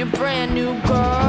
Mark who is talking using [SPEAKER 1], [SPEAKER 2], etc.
[SPEAKER 1] your brand new girl.